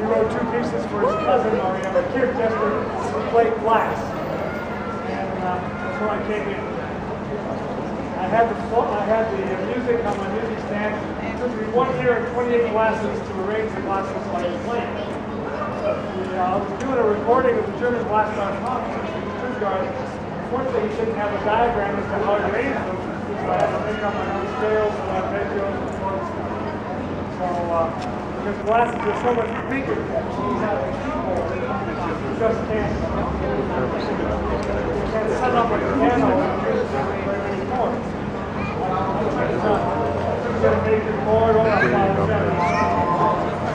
he wrote was two pieces for his cousin, Mariana Kirchgessner, who played glass. And uh, that's where I came in. I had the I had the uh, music on my music stand. It took me one year and 28 classes to arrange the glasses could play. The, uh, I was doing a recording of the German blast on concert in Stuttgart. Unfortunately, he didn't have a diagram as to how to arrange them, so I had to make up my own scales and arpeggios and chords. So, uh, because glasses are so much bigger that cheese out of the keyboard. You just can't. You can't set up a piano and use it anymore. You gotta make the board all about